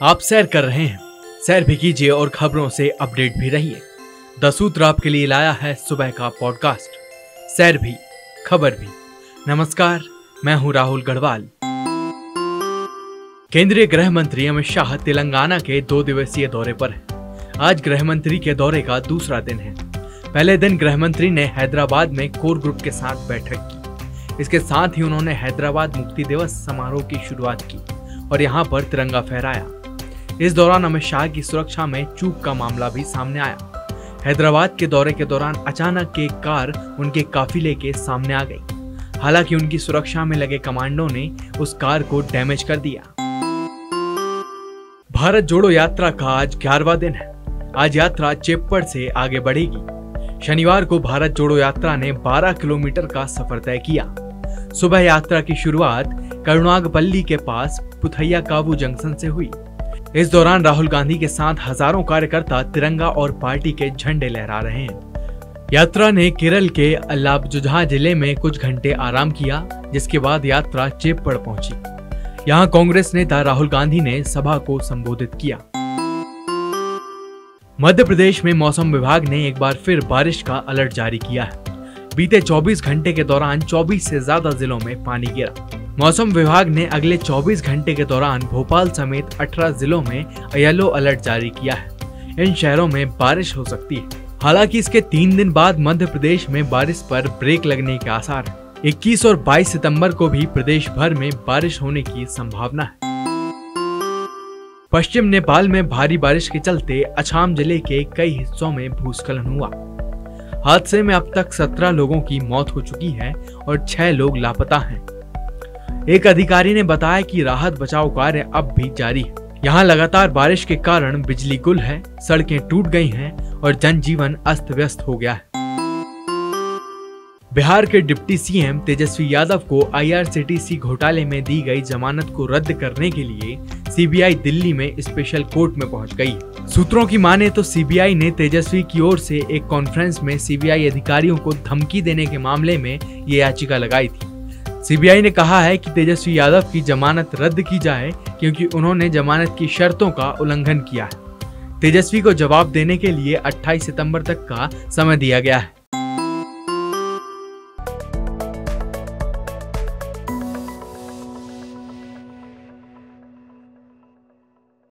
आप सैर कर रहे हैं। सैर भी कीजिए और खबरों से अपडेट भी रहिए। द सूत्र आपके लिए लाया है सुबह का पॉडकास्ट सैर भी, खबर भी। नमस्कार, मैं हूँ राहुल गढ़वाल। केंद्रीय गृह मंत्री अमित शाह तेलंगाना के दो दिवसीय दौरे पर हैं। आज गृह मंत्री के दौरे का दूसरा दिन है। पहले दिन गृह मंत्री ने हैदराबाद में कोर ग्रुप के साथ बैठक की। इसके साथ ही उन्होंने हैदराबाद मुक्ति दिवस समारोह की शुरुआत की और यहाँ पर तिरंगा फहराया। इस दौरान अमित शाह की सुरक्षा में चूक का मामला भी सामने आया। हैदराबाद के दौरे के दौरान अचानक एक कार उनके काफिले के सामने आ गई। हालाँकि उनकी सुरक्षा में लगे कमांडो ने उस कार को डैमेज कर दिया। भारत जोड़ो यात्रा का आज ग्यारहवा दिन है। आज यात्रा चेप्पड़ से आगे बढ़ेगी। शनिवार को भारत जोड़ो यात्रा ने 12 किलोमीटर का सफ़र तय किया। सुबह यात्रा की शुरुआत करुणागपल्ली के पास पुथैया काबू जंक्शन से हुई। इस दौरान राहुल गांधी के साथ हज़ारों कार्यकर्ता तिरंगा और पार्टी के झंडे लहरा रहे हैं। यात्रा ने केरल के अल्लाबजुजहा ज़िले में कुछ घंटे आराम किया, जिसके बाद यात्रा चेपड़ पहुँची। यहाँ कांग्रेस नेता राहुल गांधी ने सभा को संबोधित किया। मध्य प्रदेश में मौसम विभाग ने एक बार फिर बारिश का अलर्ट जारी किया है। बीते 24 घंटे के दौरान 24 से ज़्यादा जिलों में पानी गिरा। मौसम विभाग ने अगले 24 घंटे के दौरान भोपाल समेत 18 जिलों में येलो अलर्ट जारी किया है। इन शहरों में बारिश हो सकती है। हालाँकि इसके तीन दिन बाद मध्य प्रदेश में बारिश पर ब्रेक लगने के आसार है। 21 और 22 सितंबर को भी प्रदेश भर में बारिश होने की संभावना है। पश्चिम नेपाल में भारी बारिश के चलते अछाम ज़िले के कई हिस्सों में भूस्खलन हुआ। हादसे में अब तक 17 लोगों की मौत हो चुकी है और 6 लोग लापता हैं। एक अधिकारी ने बताया कि राहत बचाव कार्य अब भी जारी है। यहाँ लगातार बारिश के कारण बिजली गुल है, सड़कें टूट गई हैं और जनजीवन अस्त व्यस्त हो गया है। बिहार के डिप्टी सीएम तेजस्वी यादव को आईआरसीटीसी घोटाले में दी गई जमानत को रद्द करने के लिए सीबीआई दिल्ली में स्पेशल कोर्ट में पहुँच गई। सूत्रों की माने तो सीबीआई ने तेजस्वी की ओर से एक कॉन्फ्रेंस में सीबीआई अधिकारियों को धमकी देने के मामले में ये याचिका लगाई थी। सीबीआई ने कहा है कि तेजस्वी यादव की जमानत रद्द की जाए क्योंकि उन्होंने जमानत की शर्तों का उल्लंघन किया है। तेजस्वी को जवाब देने के लिए 28 सितंबर तक का समय दिया गया है।